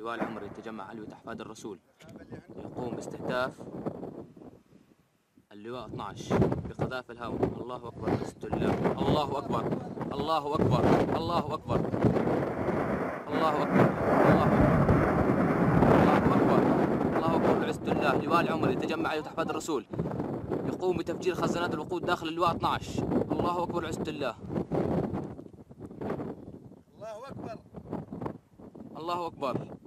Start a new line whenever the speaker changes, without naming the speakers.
اللواء العمر يتجمع علوية أحفاد الرسول يقوم باستهداف اللواء 12 بقذائف الهواء الله أكبر حسد الله الله أكبر الله أكبر الله أكبر الله أكبر الله أكبر الله أكبر بعزة الله لواء العمر يتجمع علوية أحفاد الرسول يقوم بتفجير خزانات الوقود داخل اللواء 12 الله أكبر عزة الله
الله اكبر
الله أكبر